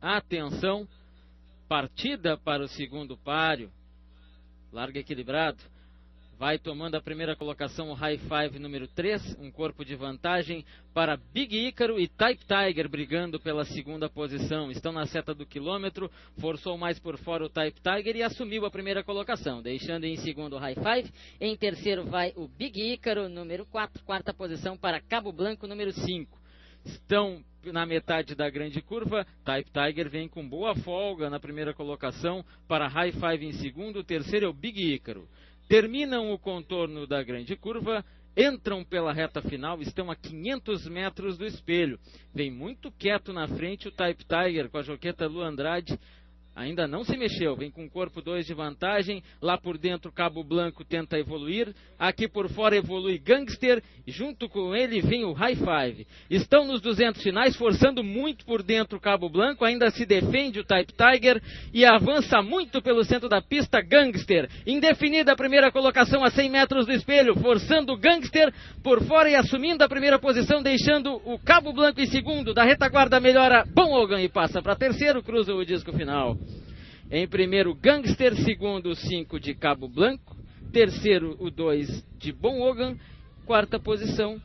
Atenção, partida para o segundo páreo. Larga equilibrado. Vai tomando a primeira colocação o High Five número 3, um corpo de vantagem para Big Ícaro e Type Tiger brigando pela segunda posição. Estão na seta do quilômetro, forçou mais por fora o Type Tiger e assumiu a primeira colocação, deixando em segundo o High Five. Em terceiro vai o Big Ícaro, número 4, quarta posição para Cabo Blanco, número 5. Estão na metade da grande curva. Type Tiger vem com boa folga na primeira colocação para High Five em segundo. O terceiro é o Big Ícaro terminam o contorno da grande curva, entram pela reta final, estão a 500 metros do espelho. Vem muito quieto na frente o Type Tiger com a joqueta Lu Andrade Ainda não se mexeu, vem com corpo 2 de vantagem. Lá por dentro, Cabo Blanco tenta evoluir. Aqui por fora evolui Gangster. Junto com ele vem o High Five. Estão nos 200 finais, forçando muito por dentro Cabo Blanco. Ainda se defende o Type Tiger e avança muito pelo centro da pista Gangster. Indefinida a primeira colocação a 100 metros do espelho, forçando o Gangster por fora e assumindo a primeira posição, deixando o Cabo Blanco em segundo. Da retaguarda melhora Bom Hogan e passa para terceiro, cruza o disco final. Em primeiro, Gangster. Segundo, o 5 de Cabo Blanco. Terceiro, o 2 de Bon Hogan. Quarta posição,